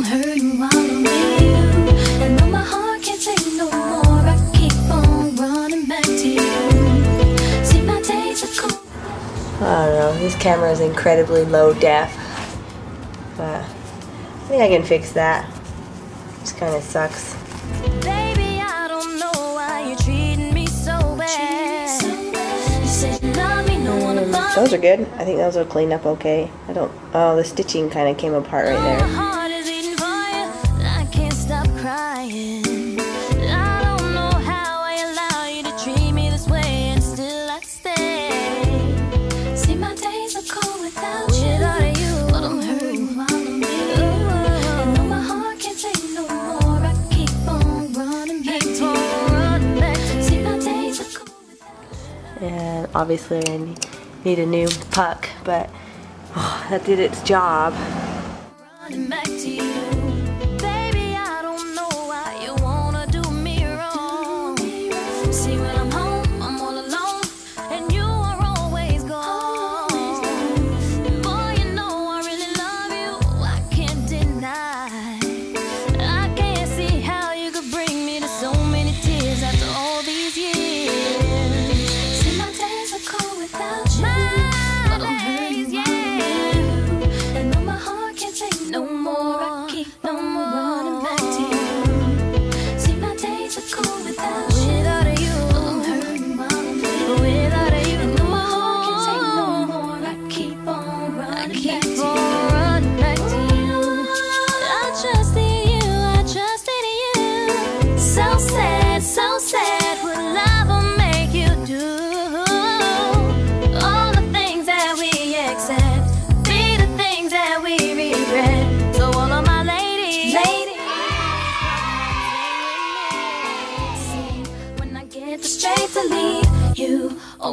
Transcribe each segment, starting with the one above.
I'm hurting while I'm with you. And though my heart can't take no more, I keep on running back to you. See, my days are cold. I don't know. This camera is incredibly low def. But I think I can fix that. Just kind of sucks. Baby, I don't know why you're treating me so bad. You said love me, no one mm, above Those are good. I think those will clean up okay. I don't. Oh, the stitching kind of came apart right there. Crying. I don't know how I allow you to treat me this way, and still I stay. See, my days are cold without. Without you, but I'm hurting while I'm with. And my heart can't take no more, I keep on running back to you. See, my days are cold without you. And obviously, I need a new puck, but oh, that did its job.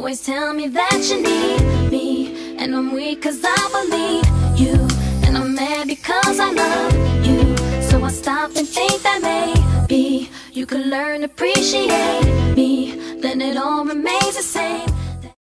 Always tell me that you need I'm weak 'cause I believe you, and I'm mad because I love you. So I stop and think that maybe you could learn to appreciate me, then it all remains the same.